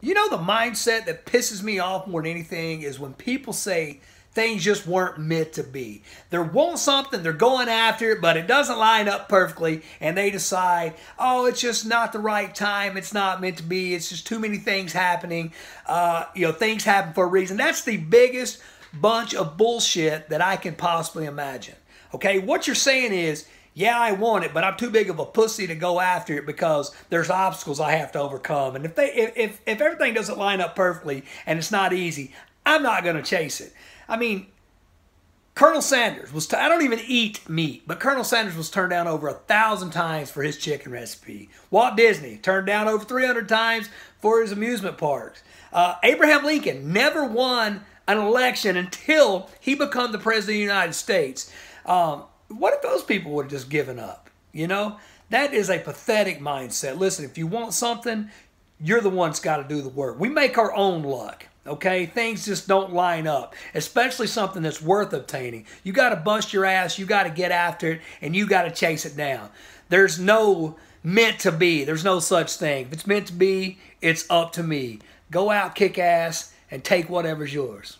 You know, the mindset that pisses me off more than anything is when people say things just weren't meant to be. They want something, they're going after it, but it doesn't line up perfectly, and they decide, oh, it's just not the right time, it's not meant to be, it's just too many things happening. Uh, you know, things happen for a reason. That's the biggest bunch of bullshit that I can possibly imagine. Okay, what you're saying is, yeah, I want it, but I'm too big of a pussy to go after it because there's obstacles I have to overcome. And if they if if, if everything doesn't line up perfectly and it's not easy, I'm not going to chase it. I mean, Colonel Sanders was, I don't even eat meat, but Colonel Sanders was turned down over a thousand times for his chicken recipe. Walt Disney turned down over 300 times for his amusement parks. Uh, Abraham Lincoln never won an election until he became the president of the United States. Um, what if those people would have just given up? You know, that is a pathetic mindset. Listen, if you want something, you're the one that's got to do the work. We make our own luck. Okay, things just don't line up, especially something that's worth obtaining. You got to bust your ass, you got to get after it, and you got to chase it down. There's no meant to be, there's no such thing. If it's meant to be, it's up to me. Go out, kick ass, and take whatever's yours.